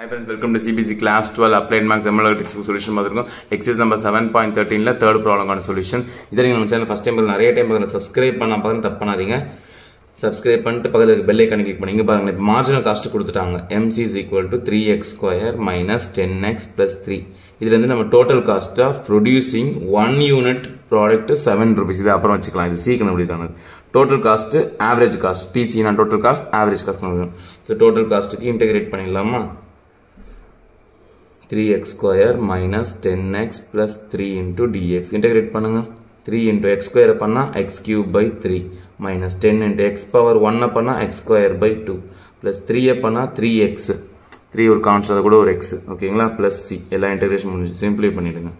Hi friends welcome to CBC class twelve applied maths MLA text book solution பார்த்துருக்கோம். Exercise number seven point தேர்ட்டினில் third ப்ராப்ளமான solution இதை நீங்கள் நம்ம channel first time நிறைய time பார்க்குற சப்ஸ்கிரைப் பண்ண பார்த்து தப்பு பண்ணாதீங்க. சப்ஸ்கிரைப் பண்ணிட்டு பக்கத்தில் இருக்க பெல் ஐக்கான கிளிக் பண்ணி இங்கே பாருங்கள் இப்போ மார்ஜினல் காஸ்ட் கொடுத்துட்டாங்க. MC is equal to three x square minus ten x plus three இதுலேருந்து நம்ம total cost of producing one unit product seven rupees இது அப்புறம் வச்சுக்கலாம். இது சீக்கிரம் எப்படிக்கானது total cost average cost டிசினா total cost average cost so total காஸ்ட்டுக்கு integrate பண்ணிடலாமா? Three x square minus ten x plus three into dx integrate பண்ணுங்கள் three into x ஸ்கொயரை பண்ணால் x cube by three minus ten into x power ஒன்னை பண்ணால் x square by two plus த்ரீயை பண்ணால் three x three ஒரு கான்ஸ்ட் கூட ஒரு எக்ஸ் ஓகேங்களா ப்ளஸ் சி எல்லா இன்டெகிரேஷன் முடிஞ்சு சிம்பிளை பண்ணிவிடுங்க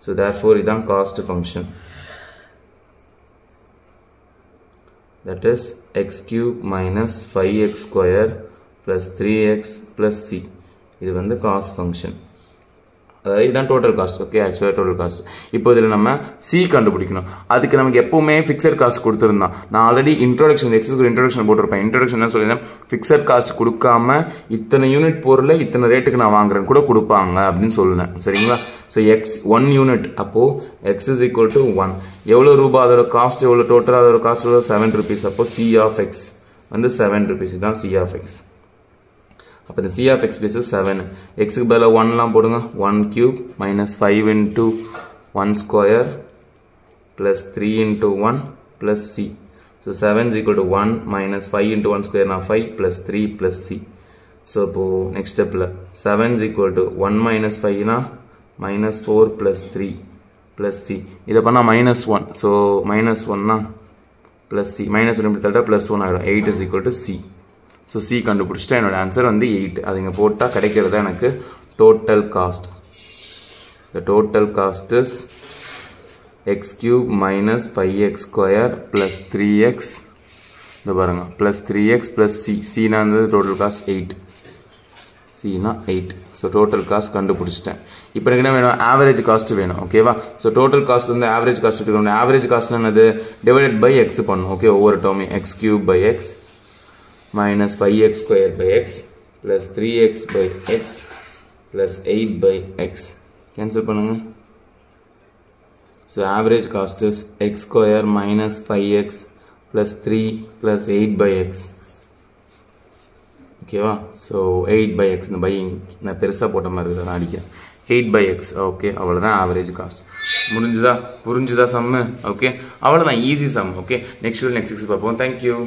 ஸோ தேர் ஃபோர் இதுதான் cost function that is x cube minus 5x square plus 3x plus c. இது வந்து காஸ்ட் ஃபங்க்ஷன் அதாவது இதுதான் டோட்டல் காஸ்ட் ஓகே ஆக்சுவலாக டோட்டல் காஸ்ட் இப்போ இதில் நம்ம சி கண்டுபிடிக்கணும். அதுக்கு நமக்கு எப்போவுமே ஃபிக்ஸட் காஸ்ட் கொடுத்துருந்தான். நான் ஆல்ரெடி இன்ட்ரோடக்ஷன் எக்ஸஸ் இன்ட்ரோடக்ஷன் போட்டிருப்பேன். இன்ட்ரோடக்ஷன் என்ன சொல்லியிருந்தேன்? ஃபிக்ஸட் காஸ்ட் கொடுக்காம இத்தனை யூனிட் பொருளை இத்தனை ரேட்டுக்கு நான் வாங்குறேன்னு கூட கொடுப்பாங்க அப்படின்னு சொல்லுனேன். சரிங்களா? ஸோ எக்ஸ் ஒன் யூனிட் அப்போது x is equal to one எவ்வளோ ரூபா அதோட காஸ்ட் எவ்வளோ டோட்டலாக அதோட காஸ்ட் எவ்வளோ செவன் ருபீஸ் அப்போது சி ஆஃப் எக்ஸ் வந்து செவன் ருபீஸ் இதுதான் சி ஆஃப் எக்ஸ் அப்போ இந்த C of x plus seven எக்ஸுக்கு பதிலாக ஒன்லாம் போடுங்க. One cube minus five into one square plus three into one plus C so seven equal to one minus five into one ஸ்கொயர்னா five plus three plus C so இப்போது next ஸ்டெப்பில் seven equal to one minus ஃபைவ்னா minus four plus three plus C இதை பண்ணால் minus one so minus ஒன்னா plus C minus one இப்படி தட்டா plus one ஆகிடும் eight is equal to C so C கண்டுபிடிச்சிட்டா என்னோட answer வந்து எயிட் அதுங்க போட்டால் கிடைக்கிறது எனக்கு total cost the total cost is x cube minus five x square plus three x இந்த பாருங்கள் plus three x plus C சீனா இருந்தது டோட்டல் காஸ்ட் எயிட் சினா எயிட் ஸோ டோட்டல் காஸ்ட் கண்டுபிடிச்சிட்டேன். இப்போ எனக்கு என்ன வேணும்? ஆவரேஜ் காஸ்ட் வேணும் ஓகேவா ஸோ டோட்டல் காஸ்ட் வந்து ஆவரேஜ் காஸ்ட் எடுக்கணும் ஆவரேஜ் காஸ்ட் என்னது? டிவைடட் பை எக்ஸ் பண்ணும் ஓகே ஒவ்வொரு டோமே x cube by x minus 5x square by x plus 3x by x plus 8 by x. Cancel பண்ணுங்க. So average cost is x square minus 5x plus 3 plus 8 by x. ஓகேவா so eight by x இந்த by நான் பெருசாக போட்ட மாதிரி இருக்குது நான் அடிக்கிறேன். எயிட் பை எக்ஸ் ஓகே அவ்வளோதான் ஆவரேஜ் காஸ்ட் முடிஞ்சுதா? புரிஞ்சுதா சம்மு ஓகே அவ்வளோதான் easy sum okay next next six பார்ப்போம். Thank you